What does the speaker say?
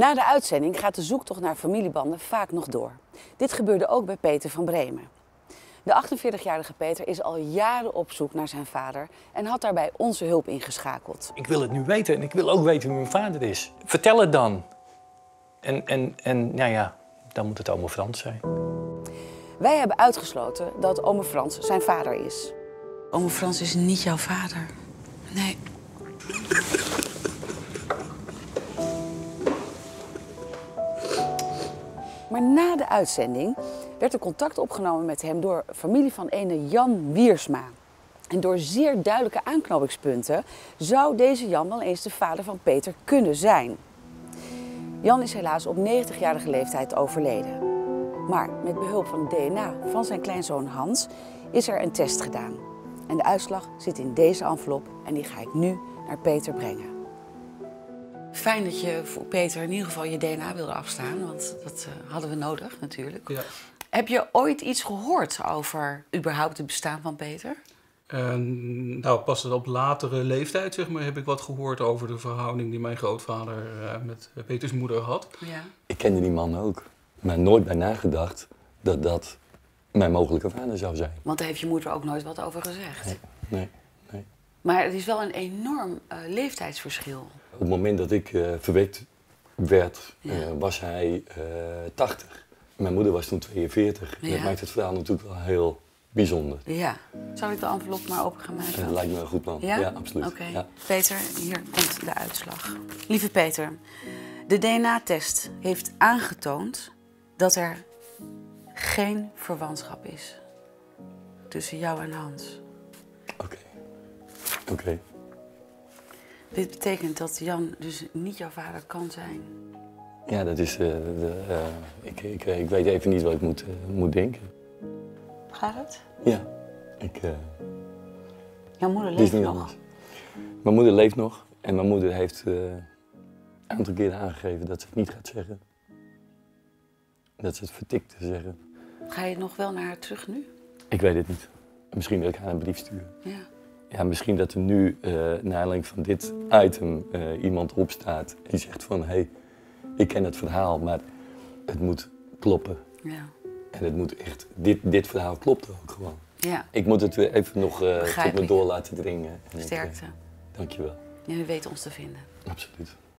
Na de uitzending gaat de zoektocht naar familiebanden vaak nog door. Dit gebeurde ook bij Peter van Bremen. De 48-jarige Peter is al jaren op zoek naar zijn vader en had daarbij onze hulp ingeschakeld. Ik wil het nu weten en ik wil ook weten wie mijn vader is. Vertel het dan. En, en, en nou ja, dan moet het allemaal Frans zijn. Wij hebben uitgesloten dat ome Frans zijn vader is. Ome Frans is niet jouw vader. Maar na de uitzending werd er contact opgenomen met hem door familie van ene Jan Wiersma. En door zeer duidelijke aanknopingspunten zou deze Jan wel eens de vader van Peter kunnen zijn. Jan is helaas op 90-jarige leeftijd overleden. Maar met behulp van het DNA van zijn kleinzoon Hans is er een test gedaan. En de uitslag zit in deze envelop en die ga ik nu naar Peter brengen. Fijn dat je voor Peter in ieder geval je DNA wilde afstaan, want dat eh, hadden we nodig natuurlijk. Ja. Heb je ooit iets gehoord over überhaupt het bestaan van Peter? En, nou, pas op latere leeftijd zeg maar, heb ik wat gehoord over de verhouding die mijn grootvader eh, met Peters moeder had. Ja. Ik kende die man ook, maar nooit bij nagedacht dat dat mijn mogelijke vader zou zijn. Want daar heeft je moeder ook nooit wat over gezegd. Nee, nee, nee. Maar het is wel een enorm eh, leeftijdsverschil. Op het moment dat ik eh, verwekt werd, Ja. eh, was hij eh 80. Mijn moeder was toen 42. En Ja. dat maakt het verhaal natuurlijk wel heel bijzonder. Ja. Zal ik de envelop maar open gaan En maken? dat lijkt me een goed plan. Ja? absoluut. Oké. Ja. Peter, hier komt de uitslag. Lieve Peter, de DNA-test heeft aangetoond dat er geen verwantschap is tussen jou en Hans. Oké. Oké. Dit betekent dat Jan dus niet jouw vader kan zijn. Ja, dat is. eh, de, eh, ik, ik, ik weet even niet wat ik moet, eh, moet denken. Gaat het? Ja. Ik, eh, Jouw moeder leeft niet nog. anders. Mijn moeder leeft nog en mijn moeder heeft eh, een aantal keren aangegeven dat ze het niet gaat zeggen. Dat ze het vertikt te zeggen. Ga je nog wel naar haar terug nu? Ik weet het niet. Misschien wil ik haar een brief sturen. Ja. Ja, misschien dat er nu, eh naar aanleiding van dit item, eh, iemand opstaat die zegt van... hé, hey, ik ken het verhaal, maar het moet kloppen. Ja. En het moet echt, dit, dit verhaal klopt ook gewoon. Ja. Ik moet het weer even nog eh, tot me door laten dringen. En ik, eh, Sterkte. dankjewel. Jullie weten ons te vinden. Absoluut.